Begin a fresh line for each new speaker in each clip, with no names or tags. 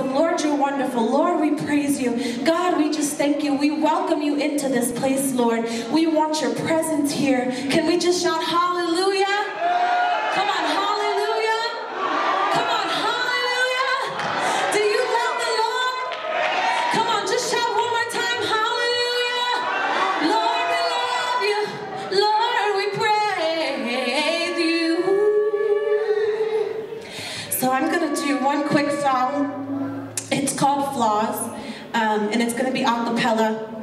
awesome. Lord, you're wonderful. Lord, we praise you. God, we just thank you. We welcome you into this place, Lord. We want your presence here. Can we just shout hallelujah? Come on, hallelujah. Come on, hallelujah. Do you love the Lord? Come on, just shout one more time, hallelujah. Lord, we love you. Lord, we praise you. So I'm going to do one quick song. Flaws, um, and it's going to be a cappella.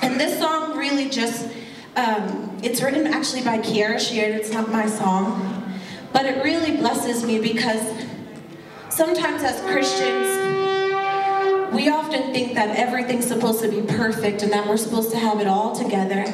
And this song really just, um, it's written actually by Kierra Sheard, it's not my song. But it really blesses me because sometimes as Christians, we often think that everything's supposed to be perfect and that we're supposed to have it all together.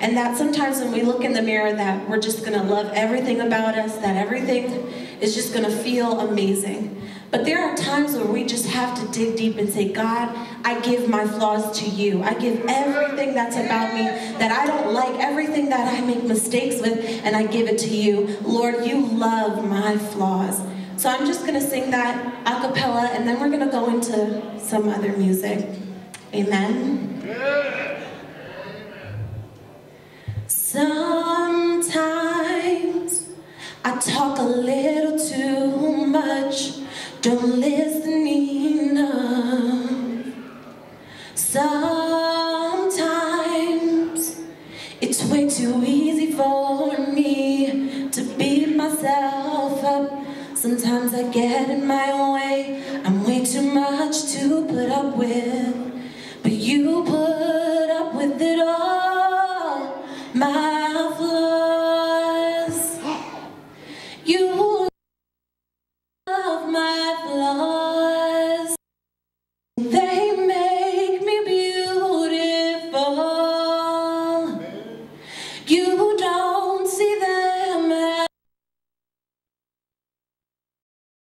And that sometimes when we look in the mirror that we're just gonna love everything about us, that everything is just gonna feel amazing. But there are times where we just have to dig deep and say, God, I give my flaws to you. I give everything that's about me that I don't like, everything that I make mistakes with, and I give it to you. Lord, you love my flaws. So I'm just gonna sing that a cappella and then we're gonna go into some other music. Amen. Sometimes I talk a little don't listen enough. Sometimes it's way too easy for me to beat myself up. Sometimes I get in my own way. I'm way too much to put up with. But you put up with it all, my love. That.